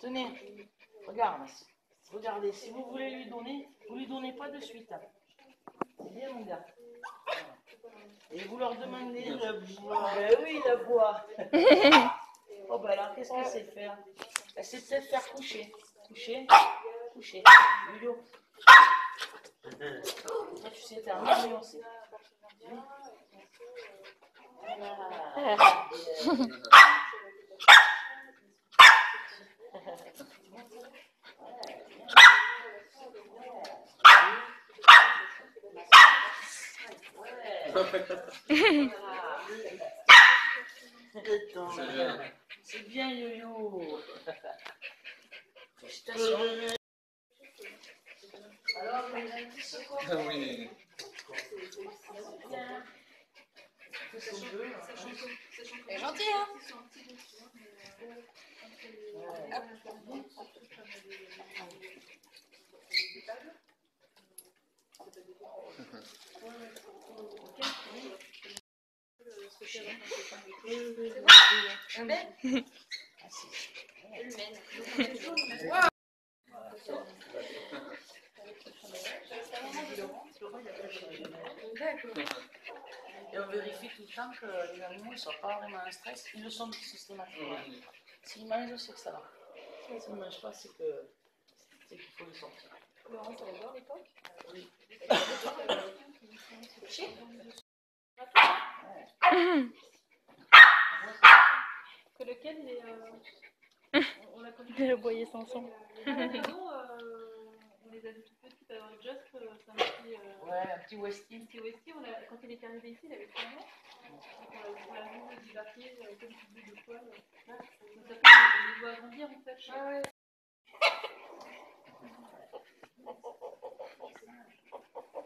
Tenez, regarde. Regardez, si vous voulez lui donner, vous lui donnez pas de suite. C'est bien, mon gars. Et vous leur demandez de boire. Ben oui, de boire. oh, ben alors, qu'est-ce qu'elle sait faire? Elle sait peut-être faire coucher. Coucher, coucher. Lulu. Toi, tu sais, t'es un mignon. Attends, C'est bien. C'est bien, Yo-Yo. Félicitations. Alors, vous avez dit ce quoi Ah oui. Qu'on veut, hein C'est gentil, hein Et on vérifie tout le temps que les animaux ne soient pas vraiment en stress. Ils le sont systématiquement. S'ils mangent, c'est que ça va. S'ils ne mangent pas, c'est que c'est qu'il faut les sortir. Laurent, ça va voir l'époque Oui. Que lequel est. euh, on- On l'a connu. Le boyer Sanson. Euh, on les a euh, un petit. euh, Ouais, un petit Westie. un petit Westie, on a- quand il est arrivé ici, il avait 3 ans. Donc, on l'a- on l'a vu débarquer euh, comme une boule de poil. Donc, ça fait, on les voit grandir en fait.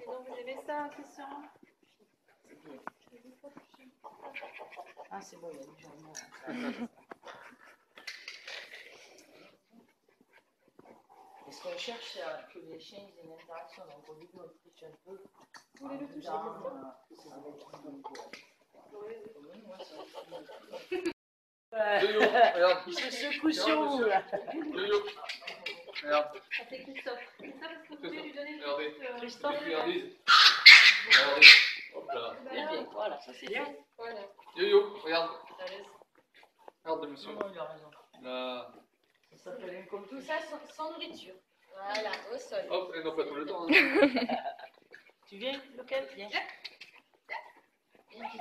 Et donc, vous aimez ça, Christian Ah, c'est bon, il y a du jardin. Et ce qu'on cherche, c'est euh, que les chiens aient une interaction. Donc, au début, on triche un peu. Vous voulez le toucher regarde. Il se secoue sur vous, là. Yo-yo. Regarde. Ça c'est Christophe. Christophe, est-ce que vous pouvez lui donner une Regardez. petite, euh, Christophe. Regardez. Hop là. Voilà, ça c'est bien. Voilà, Yo-yo, regarde. Regarde le monsieur. Il a raison. Là. Ça s'appelle comme Tout ça sans, sans nourriture. Voilà, au sol. Hop, et non pas tout le temps. hein. Tu viens Lequel Viens. Viens,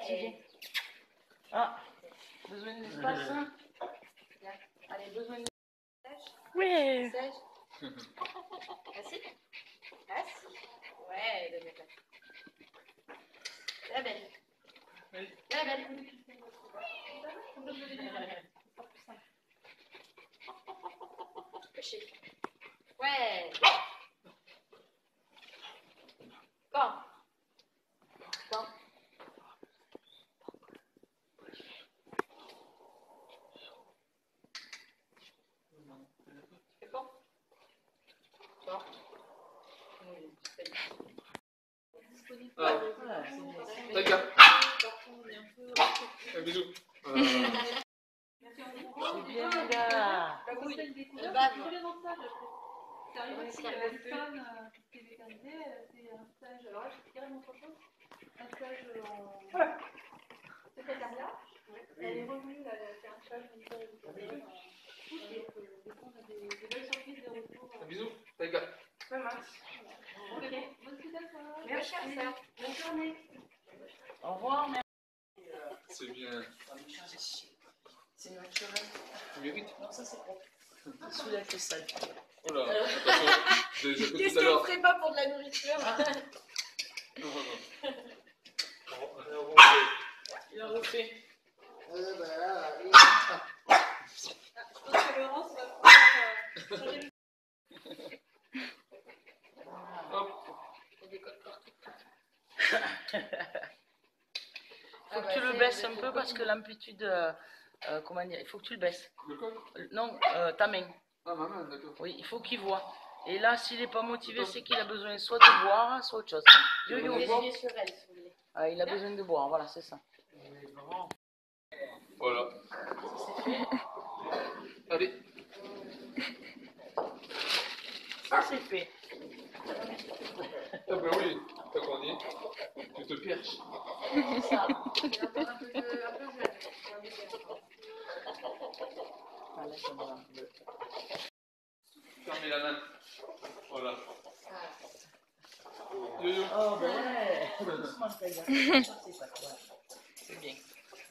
Tu viens. Ah, besoin d'espace hein Allez, besoin de... Ouais. Sèche. Assis. Assis. Ouais, donne la La belle. La belle. Couché. Ouais. Bon. Bon. C'est bon. Bon. Disponible pour Ah. les- Voilà, c'est bien. T'as qu'à. Par contre, on est un peu- Un bisou. Euh, C'est bien, gars. Bave. c'est arrivé aussi, euh, une femme euh, qui était un stage, alors là, je dirais autre chose, un stage en secrétariat. Elle est revenue, là, elle a fait un stage en histoire et vétérinaire. Et euh, du coup, on a des, des belles surprises de retour. Un bisou. T'as qu'à. Ça marche. Ok, bonne suite à toi. Merci, Sarah. Bonne journée. Au revoir, merci. C'est bien. C'est naturel. Tu mérites. Non, ça c'est sale. Oh là. Qu'est-ce qu'on ferait pas pour de la nourriture Non, non, non. Il a refait. Je pense que Laurence va pouvoir euh, changer le Hop. Faut que tu le baisses un peu parce que l'amplitude. euh, euh, comment dire, il faut que tu le baisses. Le col euh, Non, euh, ta main. Ah, ma main, d'accord. Oui, il faut qu'il voit. Et là, s'il n'est pas motivé, c'est qu'il a besoin soit de boire, soit autre chose. Ah, il a besoin de boire, voilà, c'est ça. Voilà. Allez. Ça, c'est fait. Ah ben oui, t'as. Tu te perches. Ça. Fermez la main. Voilà. Oh, ben c'est bien.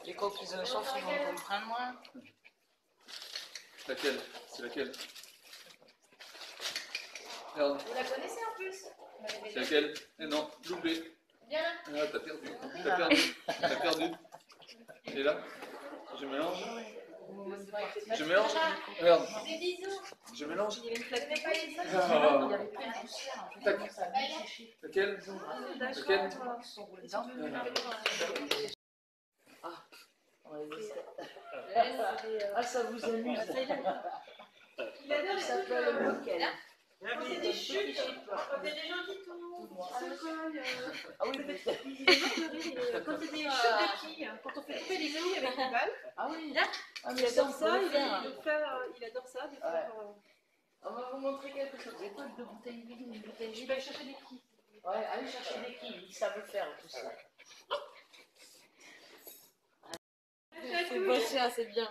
Les coqs, ils ont soif, ils vont comprendre, moi. Laquelle? C'est laquelle? Regarde. Vous la connaissez en plus? C'est laquelle? Eh non, loupé. Bien. Ah, t'as perdu. T'as perdu. T'as perdu. Et là? Je mélange. Je mélange. Bisous. Je mélange. Tac. Comment ça a bien séché. Laquelle Ils ont Laquelle Ils sont roulés dedans. On les laisse. Ah, ça vous amuse. Il adore les lequel Quand c'est des chutes, quand il y a des gens qui tombent, qui se collent. Ah oui, Quand c'est des chutes de quilles, quand on fait couper les quilles avec une balle, ah oui. Ah, il mais ça, on adore ça, il, faire. il, faire, euh, il adore ça, de faire. euh, On va vous montrer quelque chose. Des trucs de bouteilles vides, une bouteille Je vide. vais aller chercher des quilles. Ouais, allez chercher des quilles, ils savent le faire tout ça. C'est beau chien, c'est bien.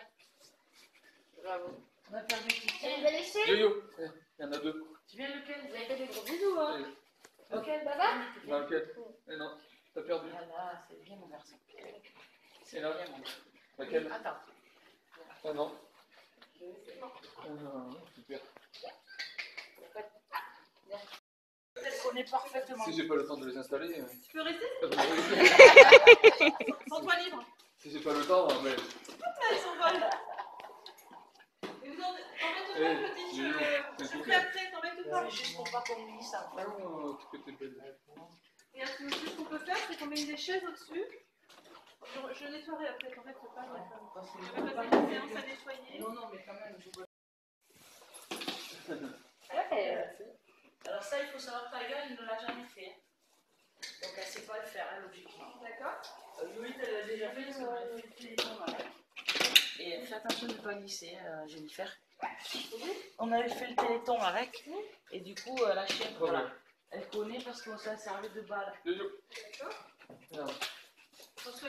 Bravo. On a perdu Kiki. Yo-yo. Eh, Il y en a deux. Tu viens lequel? Vous avez fait des gros bisous, hein Auquel, Baba Dans lequel? Eh non, t'as perdu. Ah là, c'est bien mon garçon. Et là? Bien mon garçon. Laquelle Attends. Ah non. Ah non, super. Elle connaît parfaitement. Si j'ai pas le temps de les installer. euh, Tu peux rester Si Sans toi libre. j'ai pas le temps, mais. Elles s'envolent. Et vous en Eh, pas, petite. dis-nous, Je je tout. fais après, t'embête pas. C'est juste pour pas qu'on glisse en Ah non, tu peux t'épeler. Et ce que- ce qu'on peut faire, c'est qu'on met des chaises au-dessus. Je, je nettoierai après, il y a pas- Je vais veux pas passer une séance à nettoyer. Non, non, mais quand même, je. Ouais. Alors, ça, il faut savoir que Tiger, il ne l'a jamais fait. Donc, elle sait pas le faire, hein, logiquement. D'accord Euh, Louis, elle l'a déjà fait parce qu'on avait fait le téléthon avec. Et fais attention de ne pas glisser, euh, Jennifer. On avait fait le téléthon avec. Et du coup, euh, la chienne, voilà. Elle connaît parce qu'on s'est servi de balle. D'accord Attention,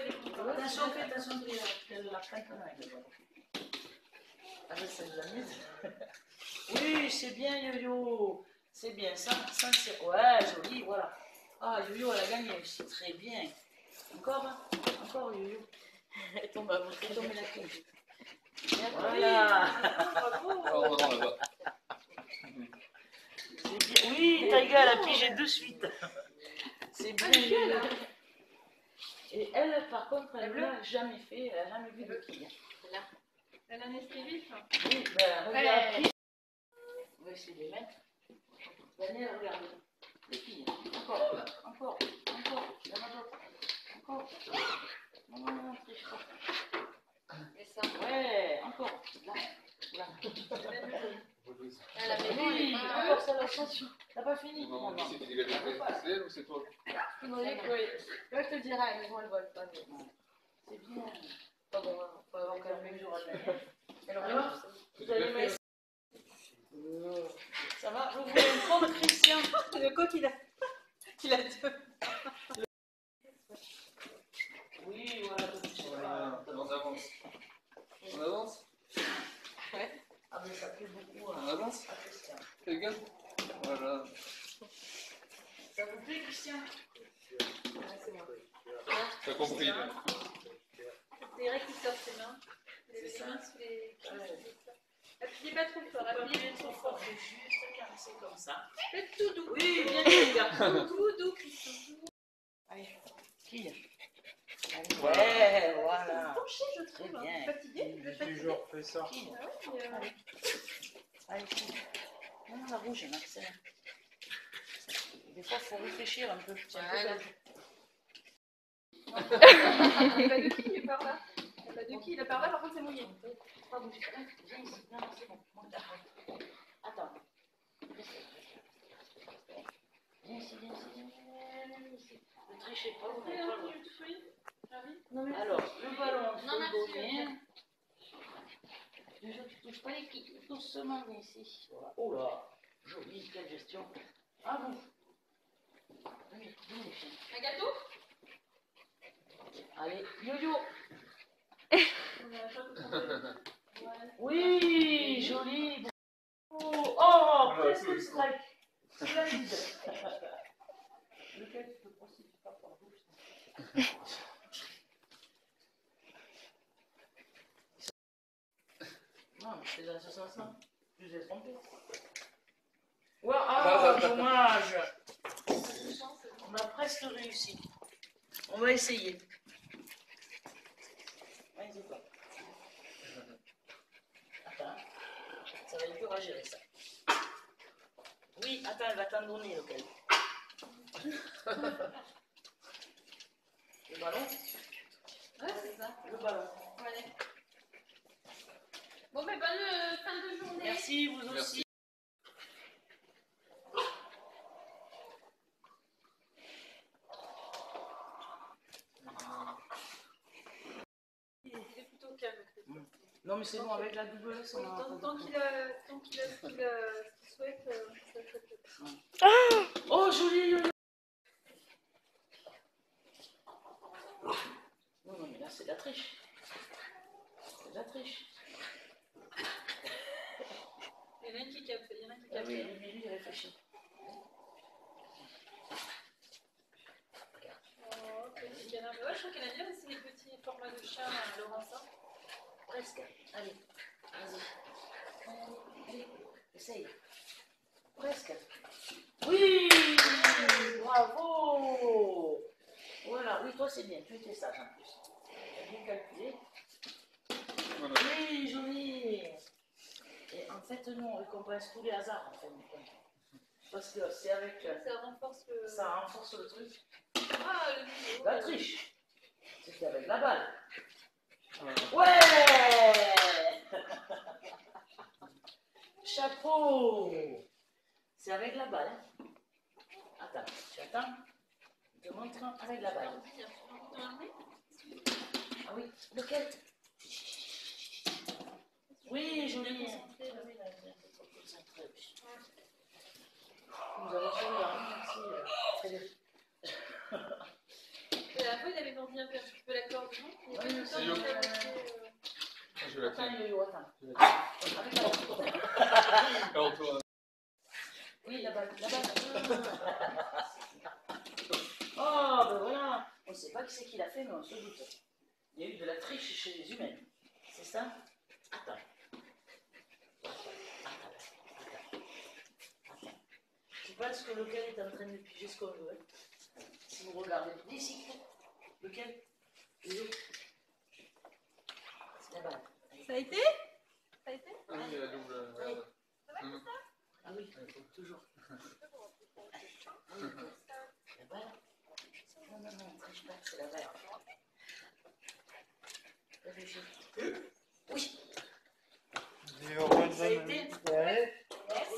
fais attention qu'elle la même. Ah, mais ça nous amuse. Oui, c'est bien, Yo-Yo. C'est bien, ça, ça c'est. Ouais, joli, voilà. Ah, Yo-Yo, elle a gagné aussi, très bien. Encore, hein encore, Yo-Yo. Elle tombe à vous. Fais tomber la clé. Voilà. Ah. C'est. Oui, Taïga, elle a pigé de suite. C'est bien. Et elle, par contre, elle l'a jamais fait, elle n'a jamais vu de qui. Elle a un esprit vif. Oui, ben, Ouais. regarde. On va essayer de les mettre. Daniel, regarde. Les filles. Encore, encore, encore. A. Encore. Non, non, non, triche pas. Et ça, Ouais, encore. Là, là. la elle est Oui, encore ça, l'ascension. T'as pas fini Non, Non, la c'est toi Oui, oui. Moi, je te le dirai, à la maison, elle vole pas. mais- C'est bien. Pas bon, hein. faut avoir quand même jour à Elle aurait Alors pu, ça. Vous allez. Ça va Vous voulez prendre, Christian Le coq, il a, il a deux. Oui, voilà. pas. on avance. On avance Ah, mais ça plaît beaucoup On hein, avance à Christian. Fais gaffe. Voilà. Ça vous plaît, Christian? Moi. T'as compris là. C'est vrai qu'il sort ses mains. C'est Les mains sous les. Appuyez pas trop fort, Pas appuyez appuyer trop fort, faut juste caresser comme ça. Faites tout doux. Oui, bien, les gars. Tout doux, Christian. Allez, qui Allez, Ouais, voilà. Penché, je trouve. bien. hein. Fatigué, fatigué. toujours fait ça. Ah ouais, mais, euh, Allez, qui Non, la rouge, Marcel. Des fois, il faut réfléchir un peu. C'est un peu Voilà. Il n'y a pas de qui, il est par là. Il n'y a pas de qui, il est par là, par contre, c'est mouillé. Pas bouger. Viens ici. Non, non, c'est bon. Attends. Viens ici, viens ici, viens viens ici. Ne trichez pas, vous n'avez pas le droit. Alors, le ballon, il faut Non, le donner. Tu touches pas les quilles, doucement ici. Voilà. Oh là, joli, quelle gestion. Venez, venez les filles. Un gâteau yo-yo. Oui, joli. Oh, oh Voilà, presque c'est- strike. Splendide. Lequel tu te prostitues pas pour vous Non, mais c'est dans ce sens-là. Je vous ai trompé. Ouais, ah, dommage. On a presque réussi. On va essayer. Vas-y, pas. Attends. Ça va gérer ça. Oui, attends, elle va t'en donner lequel. Le ballon Ouais, c'est ça. Le ballon. Bon, mais bonne euh, fin de journée. Merci, vous aussi est plutôt calme. Christophe. Non, mais c'est bon, avec la double S, on Oui, a tant, tant qu'il a, a ce qu'il a- ce qu'il souhaite, euh, ça fait Oh, joli Non, non, mais là, c'est de la triche. C'est de la triche. Il y en a un qui capte. Il y en a un qui Ah capte. oui, lui, lui, il réfléchit. Oh, petit câlin. Mais ouais, je crois qu'elle aime bien aussi les petits formats de chat, euh, Laurentin. Presque. Allez, vas-y. Allez, allez, essaye. Presque. Oui Bravo Voilà, oui, toi c'est bien, tu étais sage en plus. Tu as bien calculé. Voilà. Oui, joli Et en fait, nous, on récompense tous les hasards, en compte. Parce que c'est avec... Ça renforce le. Ça renforce le truc. Ah, le. La triche C'était avec la balle. Ouais Chapeau C'est avec la balle. hein. Attends, tu attends. Je te montre avec la balle. Ah oui, lequel Oui, joli. Nous avons le merci Frédéric. Et à la pas Oui, c'est euh, Ah, Je vais la toi, Oui, la balle, la balle. Oh, ben voilà. On ne sait pas qui c'est qui l'a fait, mais on se doute. Il y a eu de la triche chez les humains. C'est ça? Attends. Attends, attends, attends. Je pense que lequel est en train de piger ce qu'on veut. hein? Si vous regardez d'ici, lequel Les autres C'est la balle. Ça a été? Ça a été? Ah oui, il y a la double. Hum. Ah oui, toujours. Ah oui, d'accord. La balle Non, non, non, triche pas, c'est la balle. Réfléchis. Oui, ça a été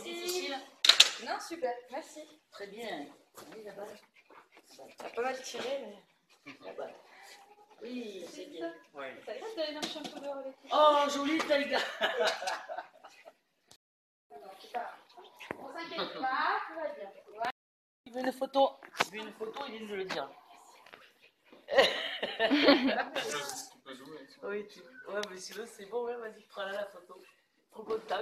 difficile. Non, super, merci. Très bien. Oui, la balle. T'as pas mal tiré, mais. La balle. Oui, c'est bien. Ça a été d'aller marcher un peu dehors avec lui. Oh, joli Taïga. On s'inquiète pas, tout va bien. Il veut une photo. Il veut une photo, il vient de le dire. Tu peux zoomer. Oui, tu... ouais, mais sinon c'est bon, ouais, vas-y, prends-la la photo. Trop content.